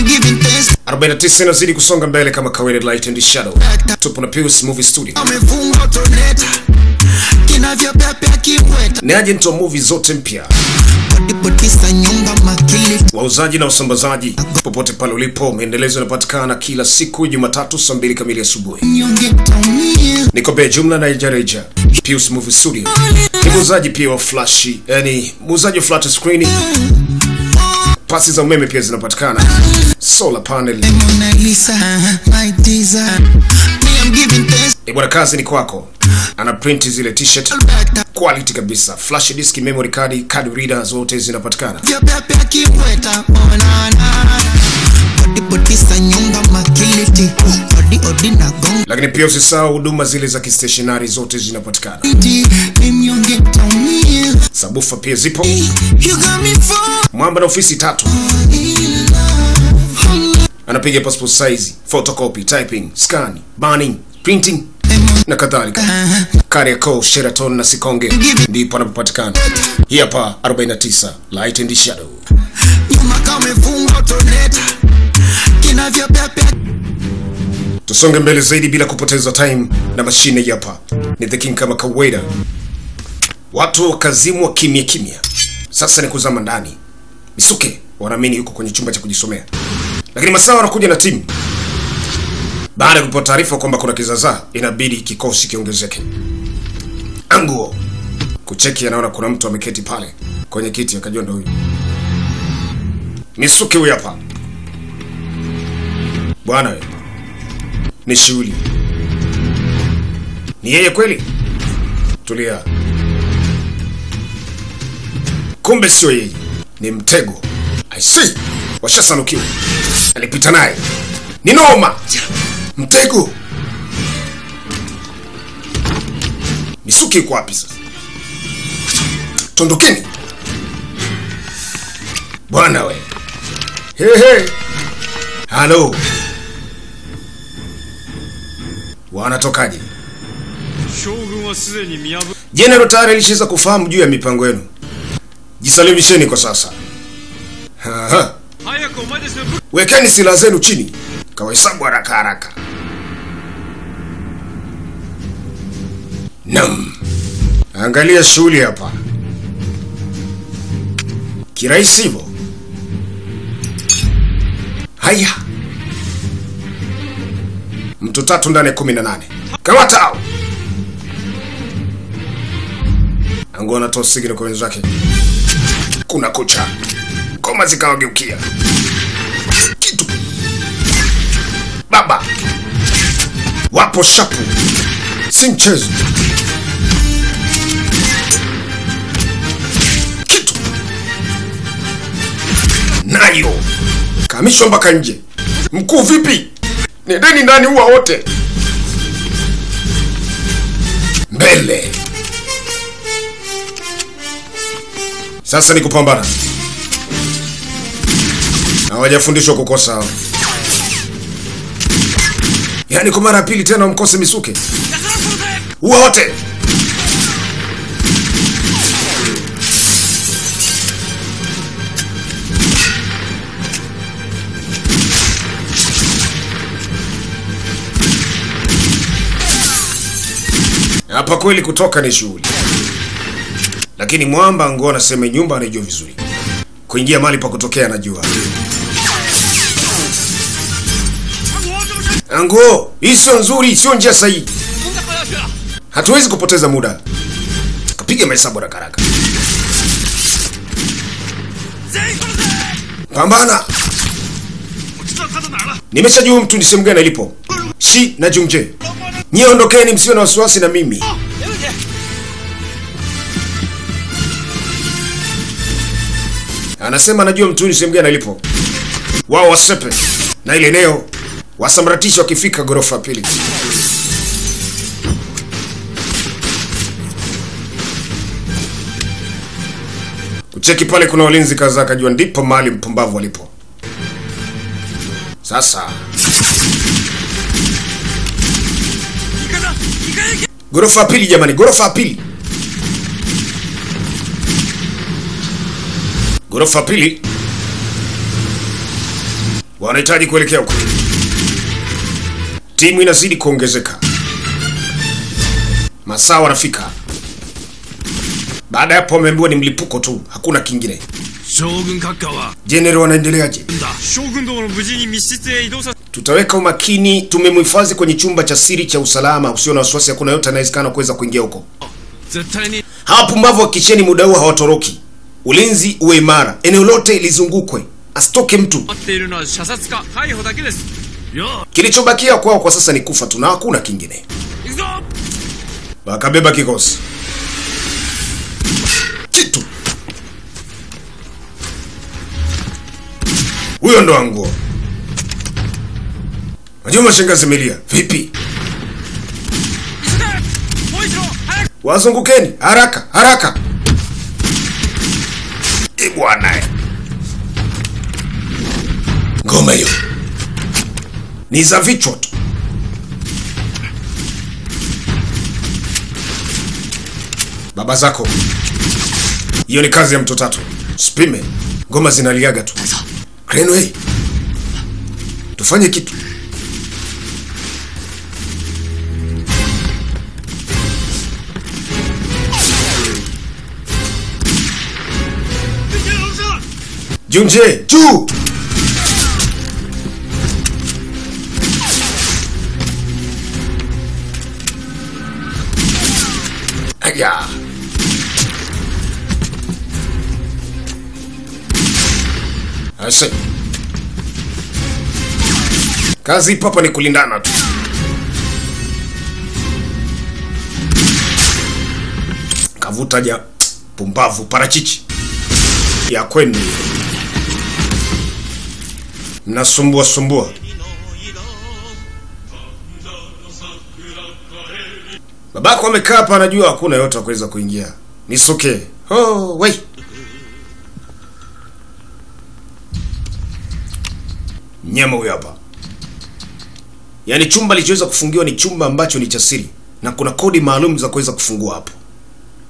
I'm 49 inazidi kusonga mbele kama kawaida light and shadow. Tupo na Pius movie studio. Ni agent wa movie zote mpya. Wauzaji na usambazaji popote pale ulipo maendelezo yanapatikana kila siku jumatatu saa mbili kamili asubuhi. Nyonge taumia niko bei jumla na rejareja Pius movie studio. Ni muuzaji pia wa flash, yani muuzaji wa flat screen pasi za umeme pia zinapatikana. Solar panel. E bwana kazi ni kwako. Ana print zile t-shirt. Quality kabisa. Flash disk memory card card reader zote zinapatikana. Lakini pia usisahau huduma zile za kistationari zote zinapatikana sabufa pia zipo mwamba na ofisi tatu anapiga passport size photocopy typing scan burning printing na kadhalika Kariakoo, Sheraton na Sikonge ndipo anapopatikana. Hii hapa 49 Light and Shadow. Tusonge mbele zaidi bila kupoteza time na mashine hapa. Ni The King kama kawaida. Watu wakazimwa kimya kimya. Sasa ni kuzama ndani. Misuke wanaamini yuko kwenye chumba cha kujisomea. Lakini masaa wanakuja na timu. Baada ya kupewa taarifa kwamba kuna kizaazaa, inabidi kikosi kiongezeke. Anguo kucheki, anaona kuna mtu ameketi pale kwenye kiti, akajua ndo huyu Misuke. Huyu hapa bwana, ni shughuli, ni yeye kweli? Tulia, kumbe sio yeye, ni mtego. I see, washasanukiwa. Alipita naye ni noma, mtego. Misuki iko wapi sasa? Tondokeni bwana we! Hehe, halo, wanatokaje? jenero tayari alishaweza kufahamu juu ya mipango yenu. Jisalimisheni kwa sasa. Wekeni silaha zenu chini. Kawahesabu haraka haraka. Naam. Angalia shughuli hapa. Kirahisi hivyo. Haya. Mtu tatu ndani ya kumi na nane. Kamata au. Angona toa kwa wenzake. Kuna kucha, koma zikawageukia. Kitu. Baba. Wapo shapu. Si mchezo. Kitu. Nayo. Kamishwa mpaka nje. Mkuu vipi? Nendeni ndani huwa wote. Mbele sasa ni kupambana. Hawajafundishwa kukosa. Yaani kwa mara ya pili tena wamkose misuke. Uwa wote! Hapa kweli kutoka ni shughuli lakini mwamba nguo anasema nyumba anaijua vizuri, kuingia mali pa kutokea anajua. Ango, hii sio nzuri, sio njia sahihi. Hatuwezi kupoteza muda. Kapiga mahesabu rakaraka. Pambana. Nimeshajua mtu ni sehemu gani alipo. Shi na Jungje. Nyie ondokeni msiwe na wasiwasi na mimi. anasema anajua mtuni sehemu gani alipo. Wao wasepe na ile eneo wasamratisha wakifika ghorofa pili. Kucheki pale kuna walinzi kadhaa, kajua ndipo mahali mpumbavu walipo. Sasa ghorofa pili, jamani, ghorofa pili. Gorofa pili wanahitaji kuelekea huko. Timu inazidi kuongezeka, masaa wanafika. Baada ya hapo, wameambiwa ni mlipuko tu, hakuna kingine. Jenerali wanaendeleaje? Tutaweka umakini. Tumemhifadhi kwenye chumba cha siri cha usalama, usio na wasiwasi, hakuna yote anawezekana kuweza kuingia huko. Hawa pumbavu, hakikisheni muda huu hawatoroki ulinzi uwe imara, eneo lote lizungukwe, asitoke mtu. Kilichobakia kwao kwa sasa ni kufa tu na hakuna kingine. Wakabeba kikosi kitu, huyo ndo anguo Najua shangazi Melia, vipi? Wazungukeni haraka haraka. Bwana, ngoma hiyo ni za vichwa tu. Baba zako, hiyo ni kazi ya mtu tatu. Sipime, ngoma zinaliaga tu. Cranway, tufanye kitu. Junje, juu! Aya. Ase. Kazi papa ni kulindana tu. Kavuta ja pumbavu parachichi ya kwenu mnasumbua sumbua. Babako amekaa hapa, anajua hakuna yote wakuweza kuingia. Nisuke. Oh, wei. Nyama huyo hapa. Yaani chumba lichoweza kufungiwa ni chumba ambacho ni cha siri na kuna kodi maalum za kuweza kufungua hapo.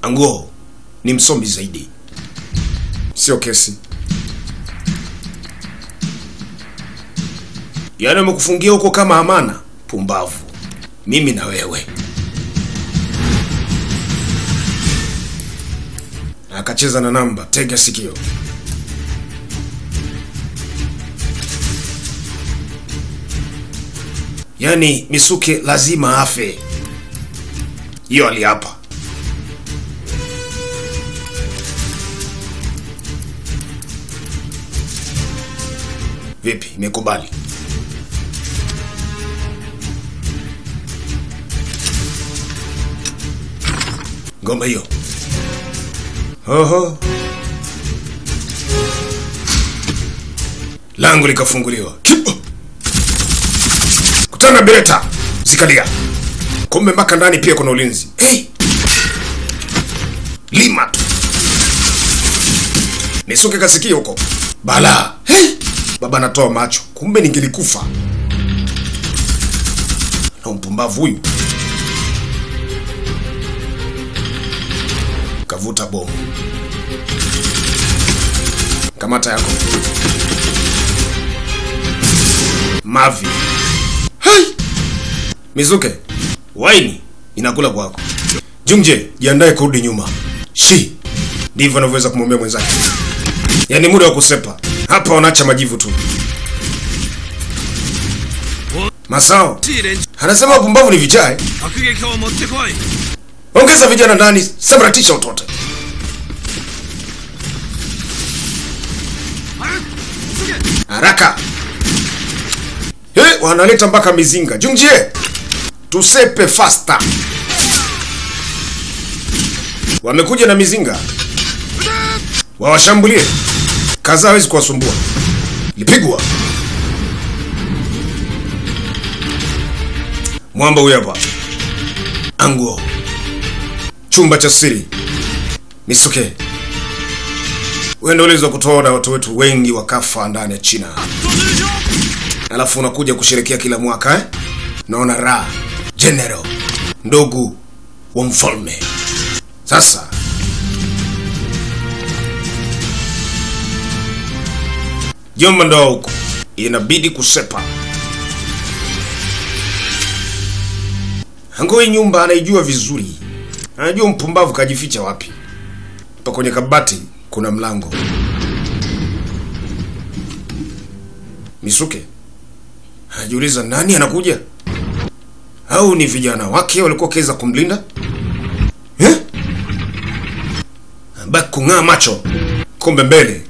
Anguo ni msombi zaidi, sio kesi. Yaani amekufungia huko kama amana? Pumbavu! Mimi na wewe. Akacheza na namba. Tega sikio. Yaani Misuke lazima afe. Hiyo aliapa. Vipi, imekubali? Ngoma hiyo. hoho langu likafunguliwa. Kutana Bereta. Zikalia. Kumbe mpaka ndani pia kuna ulinzi. Hey. Lima tu. Nisuke kasikia huko. Bala. Hey. Baba anatoa macho. Kumbe ningelikufa. Na mpumbavu huyu. anavuta bomu. Kamata yako Mavi. Hai! Mizuke, waini inakula kwako. Jungje, jiandae kurudi nyuma. Shi, ndivyo anavyoweza kumwambia mwenzake. Yaani muda wa kusepa hapa, wanaacha majivu tu. Masao anasema upumbavu ni vichae. Ongeza vijana ndani, sabaratisha utote. Haraka. He, wanaleta mpaka mizinga. Jungjie. Tusepe faster. Wamekuja na mizinga. Wawashambulie. Kaza hawezi kuwasumbua. Lipigwa. Mwamba huyu hapa. Anguo. Chumba cha siri. Misuke, wewe ndio watu wetu wengi wakafa ndani ya China, alafu unakuja kusherekea kila mwaka eh? Naona ra general, ndugu wa mfalme. Sasa jomba, ndoa huko inabidi kusepa. Angoi nyumba anaijua vizuri anajua mpumbavu kajificha wapi. Pa kwenye kabati kuna mlango. Misuke anajiuliza nani anakuja, au ni vijana wake walikuwa wakiweza kumlinda eh? Baki kung'aa macho, kumbe mbele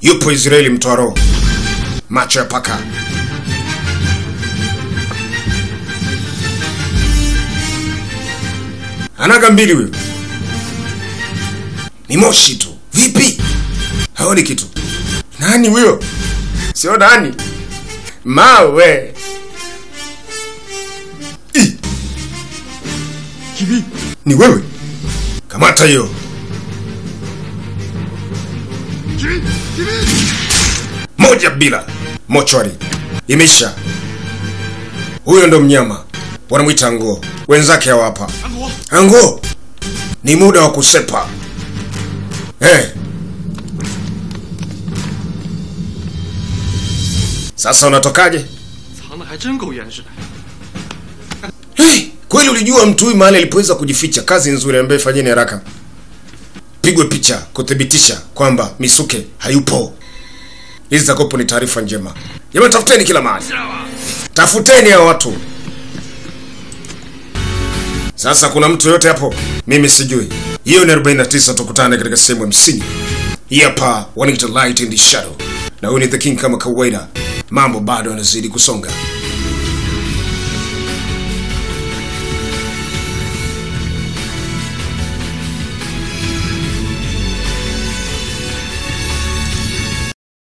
yupo Israeli mtoa roho, macho ya paka. Anaga mbili huyo, ni moshi tu. Vipi, haoni kitu? Nani huyo? Sio nani, mawe kivi ni wewe? Kamata hiyo. Moja bila mochwari imeisha. Huyo ndo mnyama wanamwita Ango, wenzake hawapa ango Ni muda wa kusepa eh. Sasa unatokaje? Hey, kweli ulijua mtu huyu mahali alipoweza kujificha? Kazi nzuri ambaye fanyeni haraka, pigwe picha kuthibitisha kwamba Misuke hayupo. Hizi zakopo ni taarifa njema. jamani, tafuteni kila mahali, tafuteni hao watu. Sasa kuna mtu yote hapo? Mimi sijui. Hiyo ni 49. Tukutane katika sehemu ya 50. Hii hapa wanaita Light in the Shadow, na huyu ni The King kama kawaida. Mambo bado yanazidi kusonga.